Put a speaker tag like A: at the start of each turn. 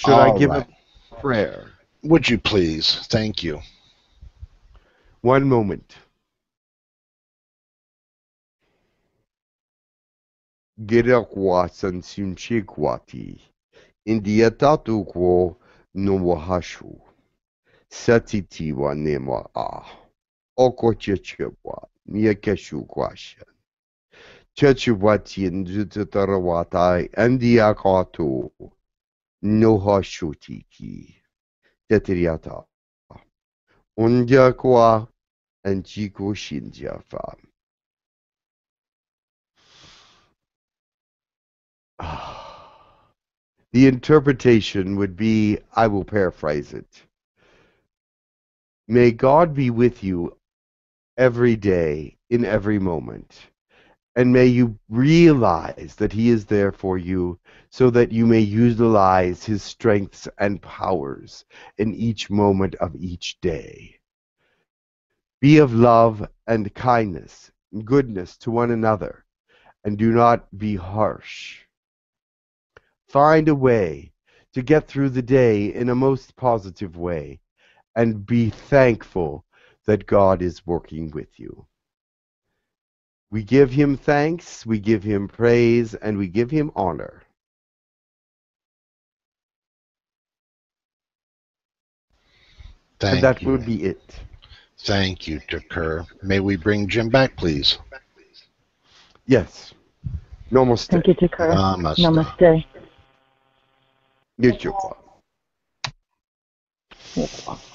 A: Should I give
B: right.
A: a prayer?
B: Would you please? Thank you.
A: One moment. Girakwa sansunchikwati. Indiatatu kwo nuwahashu. Satiti wa nema a. Oko chechwa. Miakeshu kwasha. Chechwati nzutatarawata. Andiakatu. Nohashutiki. Tetriata. Undiakwa Antigo Shinjafa. The interpretation would be I will paraphrase it. May God be with you every day, in every moment. And may you realize that He is there for you so that you may utilize His strengths and powers in each moment of each day. Be of love and kindness and goodness to one another, and do not be harsh. Find a way to get through the day in a most positive way, and be thankful that God is working with you. We give Him thanks, we give Him praise, and we give Him honor.
B: Thank
A: and that
B: you.
A: would be it.
B: Thank you, Kerr. May we bring Jim back, please? Yes.
A: Namaste.
C: Thank you, Tekkrr.
B: Namaste.
C: Namaste.
A: Namaste.
C: Yes.